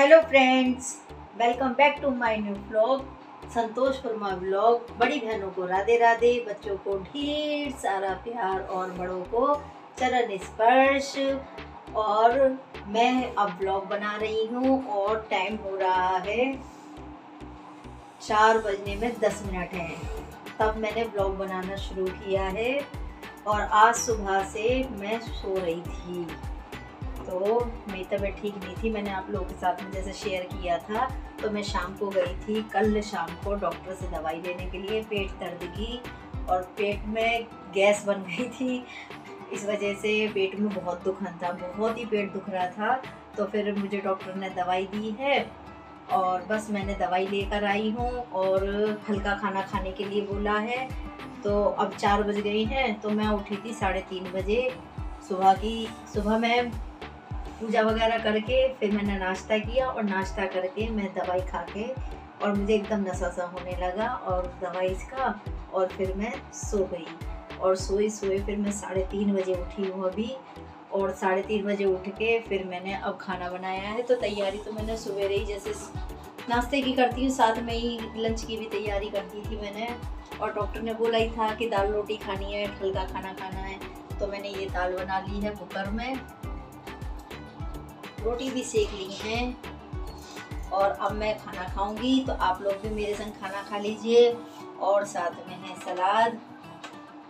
Hello friends welcome back to my new blog Santosh Verma blog बड़ी बहनों को राधे राधे, बच्चों को ढेर सारा प्यार और बड़ों को चरण स्पर्श। और मैं अब ब्लॉग बना रही हूँ और टाइम हो रहा है चार बजने में दस मिनट हैं। तब मैंने ब्लॉग बनाना शुरू किया है और आज सुबह से मैं सो रही थी। तो मेरी तबीयत ठीक नहीं थी, मैंने आप लोगों के साथ में जैसे शेयर किया था तो मैं शाम को गई थी, कल शाम को डॉक्टर से दवाई लेने के लिए पेट दर्द की और पेट में गैस बन गई थी। इस वजह से पेट में बहुत दुखन था, बहुत ही पेट दुख रहा था। तो फिर मुझे डॉक्टर ने दवाई दी है और बस मैंने दवाई लेकर आई हूँ और हल्का खाना खाने के लिए बोला है। तो अब चार बज गई हैं तो मैं उठी थी साढ़े तीन बजे। सुबह की, सुबह मैं पूजा वगैरह करके, फिर मैंने नाश्ता किया और नाश्ता करके मैं दवाई खा के और मुझे एकदम नशा सा होने लगा और दवाई का और फिर मैं सो गई। और सोए सोए फिर मैं साढ़े तीन बजे उठी हूँ अभी और साढ़े तीन बजे उठ के फिर मैंने अब खाना बनाया है। तो तैयारी तो मैंने सवेरे ही जैसे नाश्ते की करती हूँ, साथ में ही लंच की भी तैयारी करती थी मैंने। और डॉक्टर ने बोला ही था कि दाल रोटी खानी है, हल्का खाना खाना है। तो मैंने ये दाल बना ली है कुकर में। रोटी भी सेक ली है। और अब मैं खाना खाऊँगी तो आप लोग भी मेरे संग खाना खा लीजिए और साथ में है सलाद।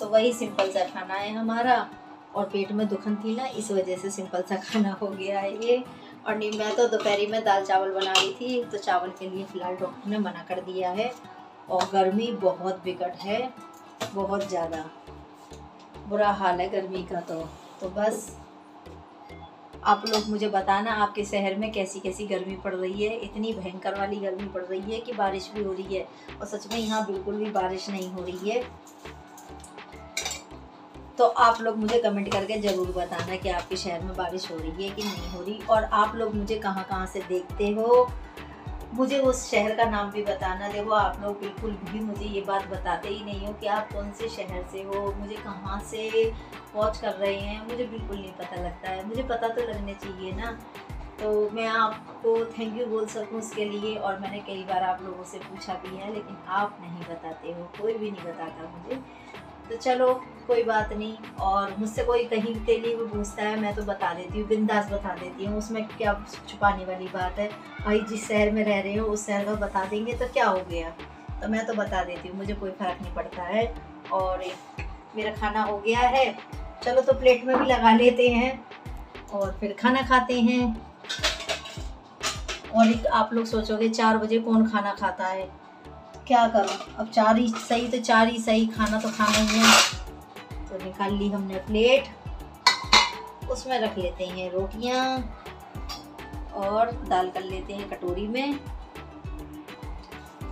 तो वही सिंपल सा खाना है हमारा। और पेट में दुखन थी ना, इस वजह से सिंपल सा खाना हो गया है ये। और नहीं, मैं तो दोपहरी में दाल चावल बना रही थी तो चावल के लिए फ़िलहाल डॉक्टर ने मना कर दिया है। और गर्मी बहुत विकट है, बहुत ज़्यादा। बुरा हाल है गर्मी का तो तो बस। आप लोग मुझे बताना आपके शहर में कैसी कैसी गर्मी पड़ रही है। इतनी भयंकर वाली गर्मी पड़ रही है कि बारिश भी हो रही है और सच में यहाँ बिल्कुल भी बारिश नहीं हो रही है। तो आप लोग मुझे कमेंट करके ज़रूर बताना कि आपके शहर में बारिश हो रही है कि नहीं हो रही और आप लोग मुझे कहाँ कहाँ से देखते हो। मुझे उस शहर का नाम भी बताना, देखो आप लोग बिल्कुल भी मुझे ये बात बताते ही नहीं हो कि आप कौन से शहर से हो, मुझे कहाँ से वॉच कर रहे हैं, मुझे बिल्कुल नहीं पता लगता है। मुझे पता तो लगने चाहिए ना। तो मैं आपको थैंक यू बोल सकूँ उसके लिए, और मैंने कई बार आप लोगों से पूछा भी है, लेकिन आप नहीं बताते हो, कोई भी नहीं बताता मुझे। तो चलो, कोई बात नहीं। और मुझसे कोई कहीं के लिए भी पूछता है, मैं तो बता देती हूँ, बिंदास बता देती हूँ, उसमें क्या छुपाने वाली बात है। भाई, जिस शहर में रह रहे हो, उस शहर का बता देंगे तो क्या हो गया? तो मैं तो बता देती हूँ, मुझे कोई फ़र्क नहीं पड़ता है। और मेरा खाना हो गया है। चलो तो प्लेट में भी लगा लेते हैं और फिर खाना खाते हैं। और एक आप लोग सोचोगे, चार बजे कौन खाना खाता है? क्या करूँ? अब चार ही सही तो चार ही सही, खाना तो खाना ही है। तो निकाल ली हमने प्लेट। उसमें रख लेते हैं रोटियाँ और दाल कर लेते हैं कटोरी में।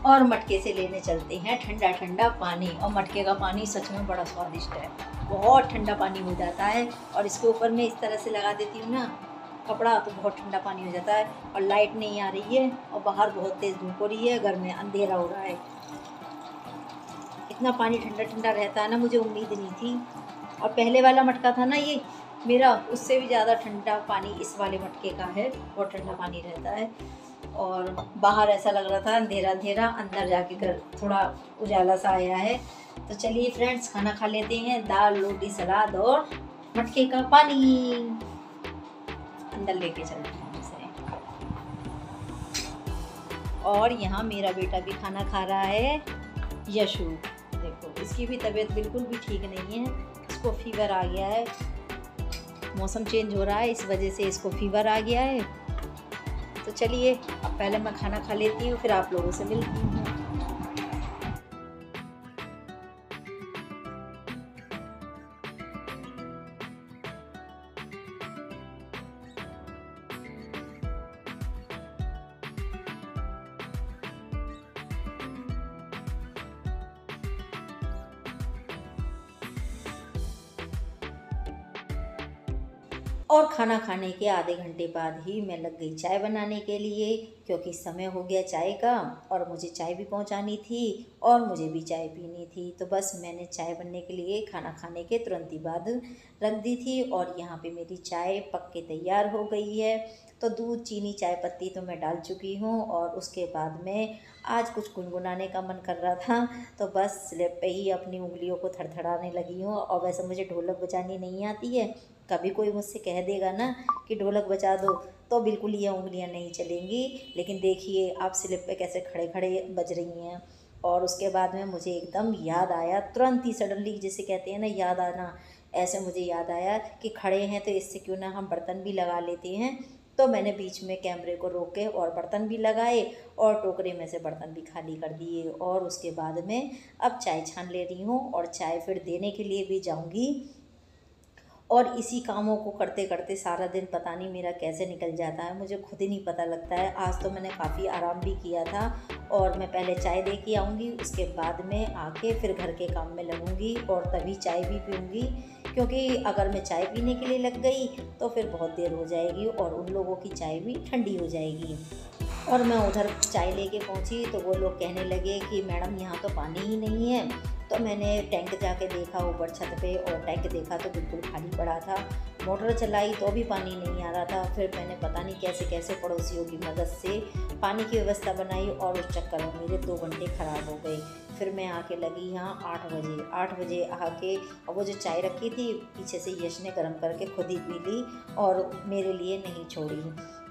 और मटके से लेने चलते हैं ठंडा ठंडा पानी। और मटके का पानी सच में बड़ा स्वादिष्ट है। बहुत ठंडा पानी हो जाता है। और इसके ऊपर मैं इस तरह से लगा देती हूँ ना। कपड़ा तो बहुत ठंडा पानी हो जाता है और लाइट नहीं आ रही है और बाहर बहुत तेज़ धूप हो रही है, घर में अंधेरा हो रहा है। इतना पानी ठंडा ठंडा रहता है ना, मुझे उम्मीद नहीं थी। और पहले वाला मटका था ना ये, मेरा, उससे भी ज़्यादा ठंडा पानी इस वाले मटके का है, बहुत ठंडा पानी रहता है। और बाहर ऐसा लग रहा था अंधेरा अंधेरा अंदर जाके घर थोड़ा उजाला सा आया है। तो चलिए फ्रेंड्स, खाना खा लेते हैं, दाल, रोटी, सलाद और मटके का पानी। अंदर लेके चलते हैं इसे और यहाँ मेरा बेटा भी खाना खा रहा है। यशु, देखो, इसकी भी तबीयत बिल्कुल भी ठीक नहीं है। इसको फीवर आ गया है। मौसम चेंज हो रहा है, इस वजह से इसको फीवर आ गया है। तो चलिए, अब पहले मैं खाना खा लेती हूँ, फिर आप लोगों से मिलती हूँ। और खाना खाने के आधे घंटे बाद ही मैं लग गई चाय बनाने के लिए, क्योंकि समय हो गया चाय का और मुझे चाय भी पहुंचानी थी और मुझे भी चाय पीनी थी। तो बस मैंने चाय बनने के लिए खाना खाने के तुरंत ही बाद रख दी थी और यहाँ पे मेरी चाय पक के तैयार हो गई है। तो दूध, चीनी, चाय पत्ती तो मैं डाल चुकी हूँ और उसके बाद में आज कुछ गुनगुनाने का मन कर रहा था। तो बस स्लेब पे ही अपनी उंगलियों को थड़थड़ाने लगी हूँ और वैसे मुझे ढोलक बजानी नहीं आती है कभी कोई मुझसे कह देगा ना कि ढोलक बजा दो तो बिल्कुल ये उंगलियाँ नहीं चलेंगी। लेकिन देखिए, आप स्लिप पे कैसे खड़े खड़े बज रही हैं। और उसके बाद में मुझे एकदम याद आया, तुरंत ही सडनली जिसे कहते हैं ना, याद आना। ऐसे मुझे याद आया कि खड़े हैं तो इससे क्यों ना हम बर्तन भी लगा लेते हैं। तो मैंने बीच में कैमरे को रोके और बर्तन भी लगाए और टोकरे में से बर्तन भी खाली कर दिए। और उसके बाद में अब चाय छान ले रही हूँ और चाय फिर देने के लिए भी जाऊँगी। और इसी कामों को करते करते सारा दिन पता नहीं मेरा कैसे निकल जाता है, मुझे खुद ही नहीं पता लगता है। आज तो मैंने काफ़ी आराम भी किया था और मैं पहले चाय दे के आऊँगी, उसके बाद में आके फिर घर के काम में लगूँगी और तभी चाय भी पीऊँगी। क्योंकि अगर मैं चाय पीने के लिए लग गई तो फिर बहुत देर हो जाएगी और उन लोगों की चाय भी ठंडी हो जाएगी। और मैं उधर चाय लेके पहुँची तो वो लोग कहने लगे कि, मैडम, यहाँ तो पानी ही नहीं है। तो मैंने टैंक जाके देखा ऊपर छत पे और टैंक देखा तो बिल्कुल खाली पड़ा था। मोटर चलाई तो भी पानी नहीं आ रहा था। फिर मैंने पता नहीं कैसे कैसे पड़ोसियों की मदद से पानी की व्यवस्था बनाई और उस चक्कर में मेरे दो घंटे ख़राब हो गए। फिर मैं आके लगी यहाँ आठ बजे। आठ बजे आके और वो जो चाय रखी थी, पीछे से यश ने गर्म करके खुद ही पी ली और मेरे लिए नहीं छोड़ी।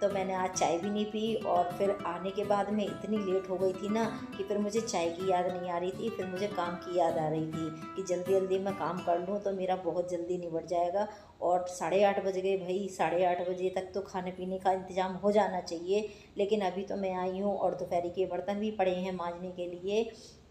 तो मैंने आज चाय भी नहीं पी और फिर आने के बाद में इतनी लेट हो गई थी ना कि फिर मुझे चाय की याद नहीं आ रही थी, फिर मुझे काम की याद आ रही थी कि जल्दी जल्दी मैं काम कर लूँ तो मेरा बहुत जल्दी निबट जाएगा और साढ़े आठ बज गए भाई, साढ़े आठ बजे तक तो खाने पीने का इंतज़ाम हो जाना चाहिए। लेकिन अभी तो मैं आई हूँ और दोपहरी के बर्तन भी पड़े हैं मांजने के लिए।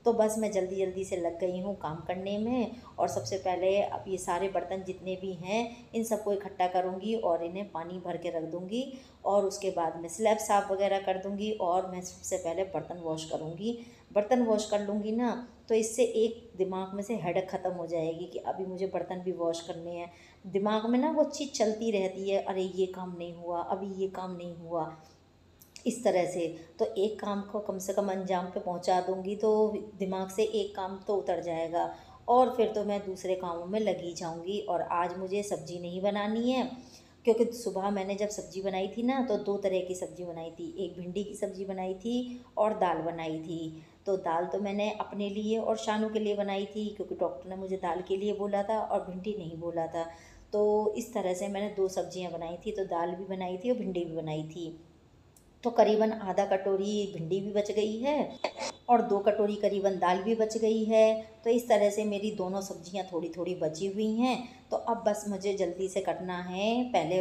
तो बस मैं जल्दी जल्दी से लग गई हूँ काम करने में। और सबसे पहले अब ये सारे बर्तन जितने भी हैं, इन सबको इकट्ठा करूँगी और इन्हें पानी भर के रख दूँगी। और उसके बाद मैं स्लैब साफ़ वगैरह कर दूँगी और मैं सबसे पहले बर्तन वॉश करूँगी। बर्तन वॉश कर लूँगी ना तो इससे एक दिमाग में से हेडक ख़त्म हो जाएगी कि अभी मुझे बर्तन भी वॉश करने हैं। दिमाग में ना वो चीज़ चलती रहती है, अरे, ये काम नहीं हुआ, अभी ये काम नहीं हुआ। इस तरह से। तो एक काम को कम से कम अंजाम पे पहुँचा दूँगी तो दिमाग से एक काम तो उतर जाएगा। और फिर तो मैं दूसरे कामों में लगी जाऊँगी और आज मुझे सब्ज़ी नहीं बनानी है, क्योंकि सुबह मैंने जब सब्ज़ी बनाई थी ना तो दो तरह की सब्ज़ी बनाई थी। एक भिंडी की सब्ज़ी बनाई थी और दाल बनाई थी। तो दाल तो मैंने अपने लिए और शानू के लिए बनाई थी, क्योंकि डॉक्टर ने मुझे दाल के लिए बोला था और भिंडी नहीं बोला था। तो इस तरह से मैंने दो सब्ज़ियाँ बनाई थी तो दाल भी बनाई थी और भिंडी भी बनाई थी। तो करीबन आधा कटोरी भिंडी भी बच गई है और दो कटोरी करीबन दाल भी बच गई है। तो इस तरह से मेरी दोनों सब्ज़ियाँ थोड़ी थोड़ी बची हुई हैं। तो अब बस मुझे जल्दी से कटना है, पहले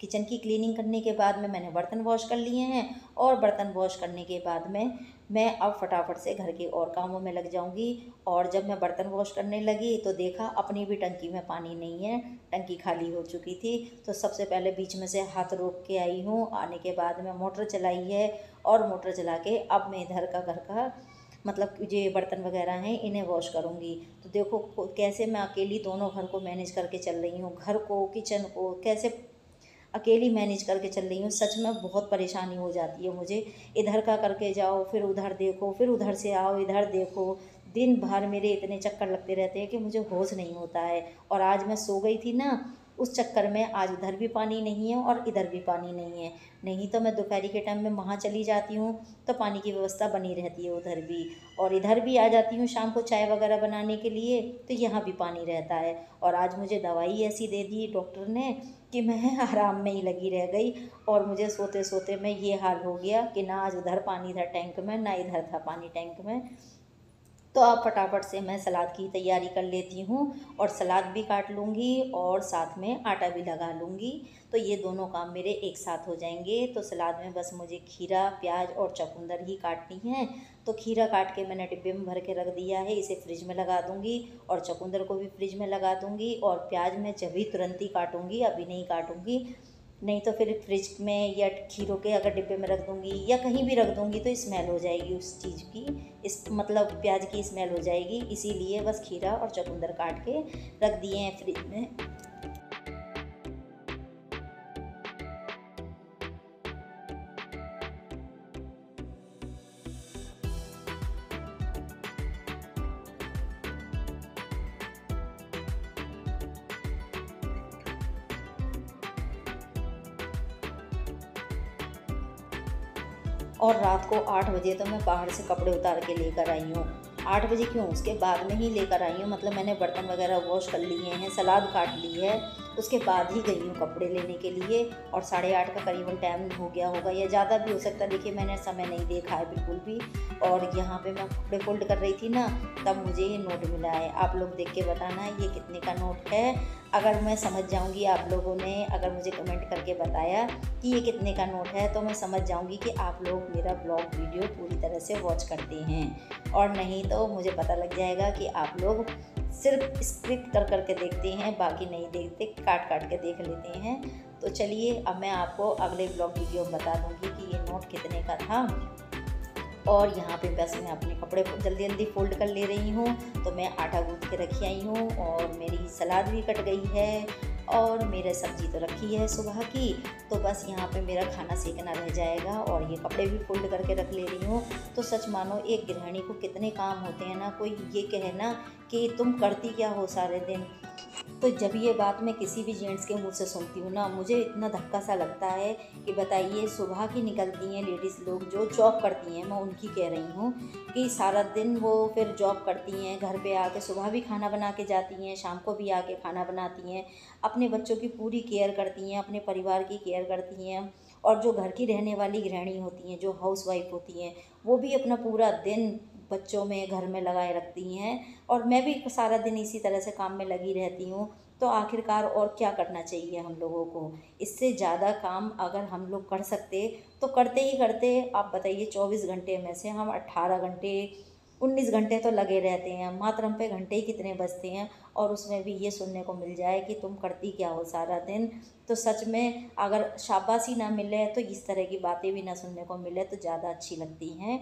किचन की क्लीनिंग करने के बाद में मैंने बर्तन वॉश कर लिए हैं और बर्तन वॉश करने के बाद में मैं अब फटाफट से घर के और कामों में लग जाऊँगी। और जब मैं बर्तन वॉश करने लगी तो देखा अपनी भी टंकी में पानी नहीं है, टंकी खाली हो चुकी थी। तो सबसे पहले बीच में से हाथ रोक के आई हूँ। आने के बाद में मोटर चलाई है और मोटर चला के अब मैं इधर का घर का मतलब जो बर्तन वगैरह हैं, इन्हें वॉश करूँगी। तो देखो कैसे मैं अकेली दोनों घर को मैनेज करके चल रही हूँ। घर को, किचन को, कैसे अकेली मैनेज करके चल रही हूँ। सच में बहुत परेशानी हो जाती है मुझे। इधर का करके जाओ, फिर उधर देखो, फिर उधर से आओ, इधर देखो। दिन भर मेरे इतने चक्कर लगते रहते हैं कि मुझे होश नहीं होता है। और आज मैं सो गई थी ना उस चक्कर में आज उधर भी पानी नहीं है और इधर भी पानी नहीं है। नहीं तो मैं दोपहरी के टाइम में वहाँ चली जाती हूँ तो पानी की व्यवस्था बनी रहती है उधर भी। और इधर भी आ जाती हूँ शाम को चाय वगैरह बनाने के लिए तो यहाँ भी पानी रहता है। और आज मुझे दवाई ऐसी दे दी डॉक्टर ने कि मैं आराम में ही लगी रह गई और मुझे सोते सोते में ये हाल हो गया कि ना आज उधर पानी था टैंक में, ना इधर था पानी टैंक में। तो अब फटाफट से मैं सलाद की तैयारी कर लेती हूँ और सलाद भी काट लूँगी और साथ में आटा भी लगा लूँगी। तो ये दोनों काम मेरे एक साथ हो जाएँगे। तो सलाद में बस मुझे खीरा, प्याज और चकुंदर ही काटनी है। तो खीरा काट के मैंने डिब्बे में भर के रख दिया है, इसे फ्रिज में लगा दूँगी और चकुंदर को भी फ्रिज में लगा दूँगी और प्याज मैं जब तुरंत ही काटूँगी, अभी नहीं काटूँगी नहीं तो फिर फ्रिज में या खीरों के अगर डिब्बे में रख दूँगी या कहीं भी रख दूँगी तो स्मेल हो जाएगी उस चीज़ की। इस मतलब प्याज की स्मेल हो जाएगी। इसीलिए बस खीरा और चकुंदर काट के रख दिए हैं फ्रिज में। और रात को आठ बजे तो मैं बाहर से कपड़े उतार के लेकर आई हूँ। आठ बजे क्यों? उसके बाद में ही लेकर आई हूँ। मतलब मैंने बर्तन वगैरह वॉश कर लिए हैं, सलाद काट ली है। उसके बाद ही गई हूँ कपड़े लेने के लिए और साढ़े आठ का करीबन टाइम हो गया होगा या ज़्यादा भी हो सकता है। देखिए, मैंने समय नहीं देखा है बिल्कुल भी और यहाँ पे मैं कपड़े फोल्ड कर रही थी ना, तब मुझे ये नोट मिला है। आप लोग देख के बताना ये कितने का नोट है। अगर मैं समझ जाऊँगी आप लोगों ने, अगर मुझे कमेंट करके बताया कि ये कितने का नोट है तो मैं समझ जाऊँगी कि आप लोग मेरा ब्लॉग वीडियो पूरी तरह से वॉच करते हैं। और नहीं तो मुझे पता लग जाएगा कि आप लोग सिर्फ़ स्क्रिप्ट कर करके देखते हैं, बाकी नहीं देखते, काट काट के देख लेते हैं। तो चलिए, अब मैं आपको अगले ब्लॉग वीडियो में बता दूँगी कि ये नोट कितने का था। और यहाँ पे बस मैं अपने कपड़े जल्दी जल्दी फोल्ड कर ले रही हूँ। तो मैं आटा गूँथ के रखी आई हूँ और मेरी सलाद भी कट गई है। और मेरे सब्ज़ी तो रखी है सुबह की तो बस यहाँ पे मेरा खाना सेकना रह जाएगा और ये कपड़े भी फोल्ड करके रख ले रही हूँ। तो सच मानो, एक गृहिणी को कितने काम होते हैं ना, कोई ये कहे ना कि तुम करती क्या हो सारे दिन? तो जब ये बात मैं किसी भी जेंट्स के मुँह से सुनती हूँ ना, मुझे इतना धक्का सा लगता है कि बताइए, सुबह की निकलती हैं लेडीज़ लोग जो जॉब करती हैं, मैं उनकी कह रही हूँ कि सारा दिन वो फिर जॉब करती हैं, घर पे आके सुबह भी खाना बना के जाती हैं, शाम को भी आके खाना बनाती हैं, अपने बच्चों की पूरी केयर करती हैं, अपने परिवार की केयर करती हैं और जो घर की रहने वाली गृहिणी होती हैं, जो हाउस वाइफ होती हैं, वो भी अपना पूरा दिन बच्चों में, घर में लगाए रखती हैं और मैं भी सारा दिन इसी तरह से काम में लगी रहती हूँ। तो आखिरकार और क्या करना चाहिए हम लोगों को? इससे ज़्यादा काम अगर हम लोग कर सकते तो करते ही करते, आप बताइए चौबीस घंटे में से हम अट्ठारह घंटे, उन्नीस घंटे तो लगे रहते हैं। मात्र हम पे घंटे ही कितने बजते हैं? और उसमें भी ये सुनने को मिल जाए कि तुम करती क्या हो सारा दिन? तो सच में अगर शाबाशी ना मिले तो इस तरह की बातें भी ना सुनने को मिले तो ज़्यादा अच्छी लगती हैं।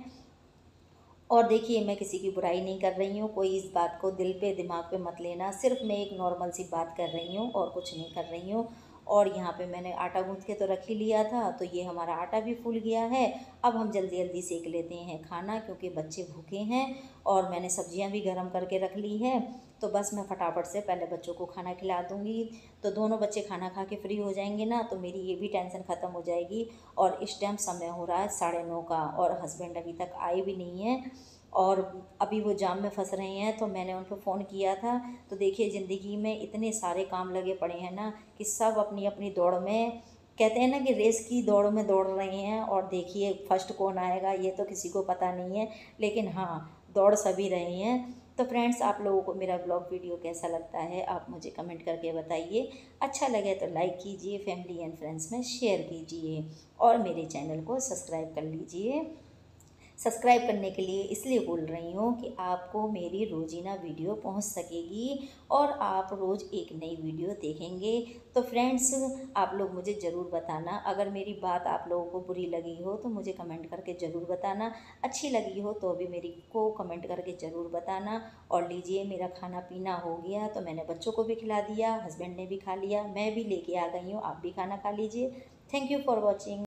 और देखिए, मैं किसी की बुराई नहीं कर रही हूँ, कोई इस बात को दिल पे, दिमाग पे मत लेना, सिर्फ़ मैं एक नॉर्मल सी बात कर रही हूँ और कुछ नहीं कर रही हूँ। और यहाँ पे मैंने आटा गूँथ के तो रख ही लिया था तो ये हमारा आटा भी फूल गया है। अब हम जल्दी जल्दी सेक लेते हैं खाना, क्योंकि बच्चे भूखे हैं और मैंने सब्ज़ियाँ भी गर्म करके रख ली हैं। तो बस मैं फटाफट से पहले बच्चों को खाना खिला दूँगी। तो दोनों बच्चे खाना खा के फ्री हो जाएँगे ना तो मेरी ये भी टेंशन ख़त्म हो जाएगी। और इस टाइम समय हो रहा है साढ़े नौ का और हस्बैंड अभी तक आए भी नहीं हैं। और अभी वो जाम में फंस रहे हैं तो मैंने उनको फ़ोन किया था। तो देखिए, ज़िंदगी में इतने सारे काम लगे पड़े हैं ना कि सब अपनी अपनी दौड़ में, कहते हैं ना कि रेस की दौड़ में दौड़ रहे हैं और देखिए, फ़र्स्ट कौन आएगा, ये तो किसी को पता नहीं है, लेकिन हाँ दौड़ सभी रहे हैं। तो फ्रेंड्स, आप लोगों को मेरा ब्लॉग वीडियो कैसा लगता है, आप मुझे कमेंट करके बताइए। अच्छा लगे तो लाइक कीजिए, फैमिली एंड फ्रेंड्स में शेयर कीजिए और मेरे चैनल को सब्सक्राइब कर लीजिए। सब्सक्राइब करने के लिए इसलिए बोल रही हूँ कि आपको मेरी रोज़ीना वीडियो पहुँच सकेगी और आप रोज़ एक नई वीडियो देखेंगे। तो फ्रेंड्स, आप लोग मुझे ज़रूर बताना। अगर मेरी बात आप लोगों को बुरी लगी हो तो मुझे कमेंट करके ज़रूर बताना। अच्छी लगी हो तो भी मेरी को कमेंट करके ज़रूर बताना। और लीजिए, मेरा खाना पीना हो गया तो मैंने बच्चों को भी खिला दिया, हस्बैंड ने भी खा लिया, मैं भी लेके आ गई हूँ, आप भी खाना खा लीजिए। Thank you for watching.